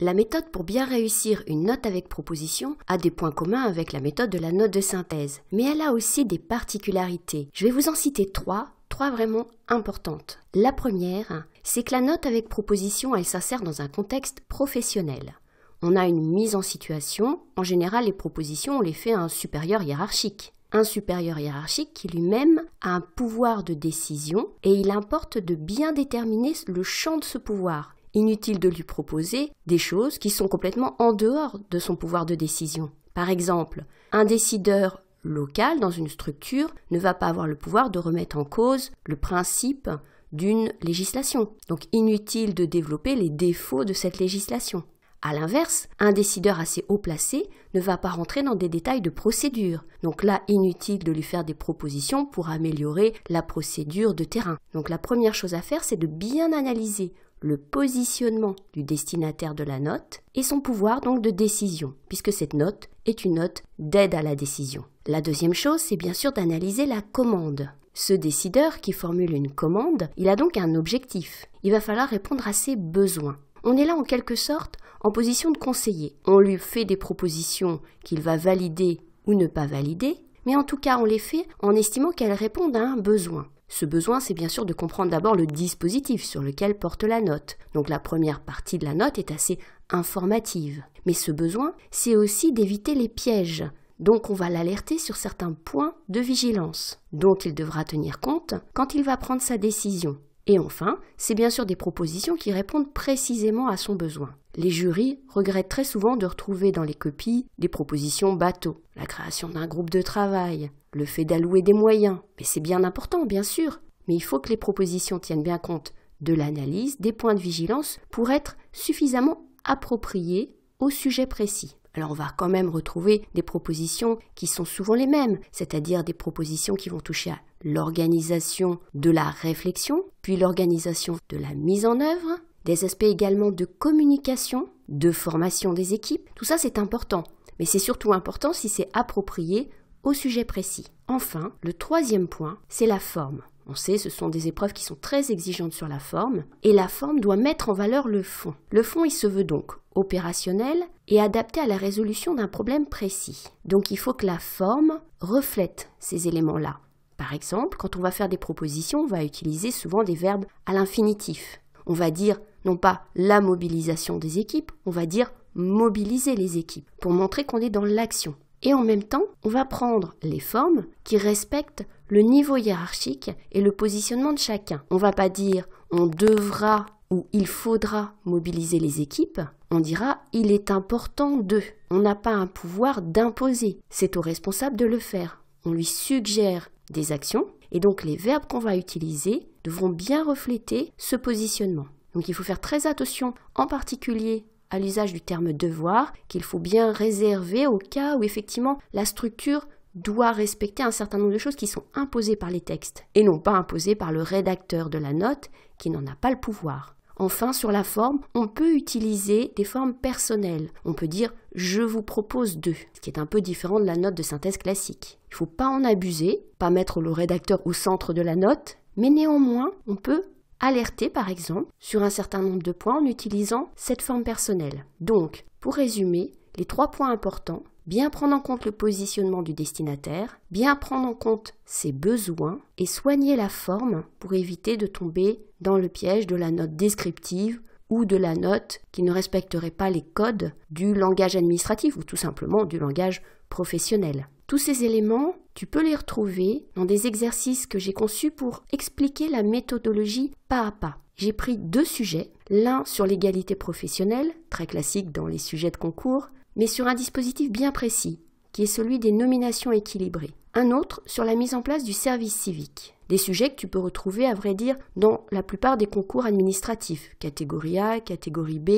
La méthode pour bien réussir une note avec proposition a des points communs avec la méthode de la note de synthèse, mais elle a aussi des particularités. Je vais vous en citer trois, trois vraiment importantes. La première, c'est que la note avec proposition, elle s'insère dans un contexte professionnel. On a une mise en situation, en général les propositions, on les fait à un supérieur hiérarchique un supérieur hiérarchique qui lui-même a un pouvoir de décision et il importe de bien déterminer le champ de ce pouvoir. Inutile de lui proposer des choses qui sont complètement en dehors de son pouvoir de décision. Par exemple, un décideur local dans une structure ne va pas avoir le pouvoir de remettre en cause le principe d'une législation. Donc inutile de développer les défauts de cette législation. A l'inverse, un décideur assez haut placé ne va pas rentrer dans des détails de procédure. Donc là, inutile de lui faire des propositions pour améliorer la procédure de terrain. Donc la première chose à faire, c'est de bien analyser le positionnement du destinataire de la note et son pouvoir donc de décision, puisque cette note est une note d'aide à la décision. La deuxième chose, c'est bien sûr d'analyser la commande. Ce décideur qui formule une commande, il a donc un objectif. Il va falloir répondre à ses besoins. On est là en quelque sorte en position de conseiller. On lui fait des propositions qu'il va valider ou ne pas valider, mais en tout cas on les fait en estimant qu'elles répondent à un besoin. Ce besoin, c'est bien sûr de comprendre d'abord le dispositif sur lequel porte la note. Donc la première partie de la note est assez informative. Mais ce besoin, c'est aussi d'éviter les pièges. Donc on va l'alerter sur certains points de vigilance dont il devra tenir compte quand il va prendre sa décision. Et enfin, c'est bien sûr des propositions qui répondent précisément à son besoin. Les jurys regrettent très souvent de retrouver dans les copies des propositions bateaux, la création d'un groupe de travail, le fait d'allouer des moyens. Mais c'est bien important, bien sûr. Mais il faut que les propositions tiennent bien compte de l'analyse, des points de vigilance, pour être suffisamment appropriées au sujet précis. Alors on va quand même retrouver des propositions qui sont souvent les mêmes, c'est-à-dire des propositions qui vont toucher à l'organisation de la réflexion, puis l'organisation de la mise en œuvre, des aspects également de communication, de formation des équipes. Tout ça c'est important, mais c'est surtout important si c'est approprié au sujet précis. Enfin, le troisième point, c'est la forme. On sait, ce sont des épreuves qui sont très exigeantes sur la forme, et la forme doit mettre en valeur le fond. Le fond, il se veut donc opérationnel et adapté à la résolution d'un problème précis. Donc il faut que la forme reflète ces éléments-là. Par exemple, quand on va faire des propositions, on va utiliser souvent des verbes à l'infinitif. On va dire non pas la mobilisation des équipes, on va dire mobiliser les équipes pour montrer qu'on est dans l'action. Et en même temps, on va prendre les formes qui respectent le niveau hiérarchique et le positionnement de chacun. On va pas dire on devra ou il faudra mobiliser les équipes, on dira il est important de. On n'a pas un pouvoir d'imposer, c'est au responsable de le faire. On lui suggère des actions et donc les verbes qu'on va utiliser devront bien refléter ce positionnement. Donc il faut faire très attention en particulier à l'usage du terme devoir qu'il faut bien réserver au cas où effectivement la structure doit respecter un certain nombre de choses qui sont imposées par les textes et non pas imposées par le rédacteur de la note qui n'en a pas le pouvoir. Enfin, sur la forme, on peut utiliser des formes personnelles. On peut dire je vous propose deux, ce qui est un peu différent de la note de synthèse classique. Il ne faut pas en abuser, pas mettre le rédacteur au centre de la note, mais néanmoins, on peut alerter par exemple sur un certain nombre de points en utilisant cette forme personnelle. Donc, pour résumer, les trois points importants, bien prendre en compte le positionnement du destinataire, bien prendre en compte ses besoins et soigner la forme pour éviter de tomber dans le piège de la note descriptive ou de la note qui ne respecterait pas les codes du langage administratif ou tout simplement du langage professionnel. Tous ces éléments, tu peux les retrouver dans des exercices que j'ai conçus pour expliquer la méthodologie pas à pas. J'ai pris deux sujets, l'un sur l'égalité professionnelle, très classique dans les sujets de concours, mais sur un dispositif bien précis, qui est celui des nominations équilibrées. Un autre sur la mise en place du service civique. Des sujets que tu peux retrouver, à vrai dire, dans la plupart des concours administratifs, catégorie A, catégorie B,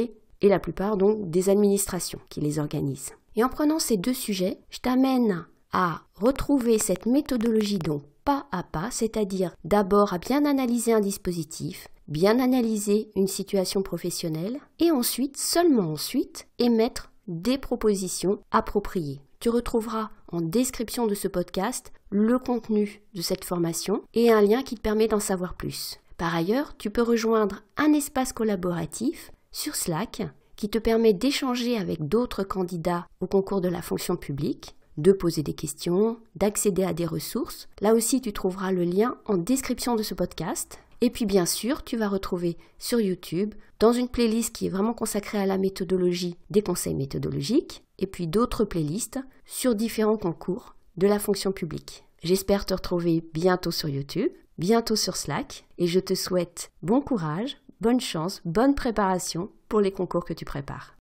et la plupart donc des administrations qui les organisent. Et en prenant ces deux sujets, je t'amène à retrouver cette méthodologie donc pas à pas, c'est-à-dire d'abord à bien analyser un dispositif, bien analyser une situation professionnelle, et ensuite, seulement ensuite, émettre des propositions appropriées. Tu retrouveras en description de ce podcast le contenu de cette formation et un lien qui te permet d'en savoir plus. Par ailleurs, tu peux rejoindre un espace collaboratif sur Slack qui te permet d'échanger avec d'autres candidats au concours de la fonction publique, de poser des questions, d'accéder à des ressources. Là aussi, tu trouveras le lien en description de ce podcast. Et puis bien sûr, tu vas retrouver sur YouTube, dans une playlist qui est vraiment consacrée à la méthodologie, des conseils méthodologiques, et puis d'autres playlists sur différents concours de la fonction publique. J'espère te retrouver bientôt sur YouTube, bientôt sur Slack, et je te souhaite bon courage, bonne chance, bonne préparation pour les concours que tu prépares.